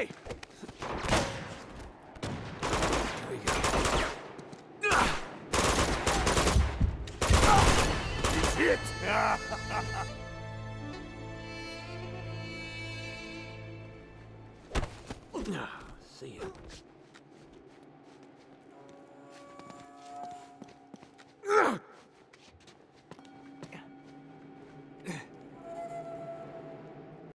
way! There See ya.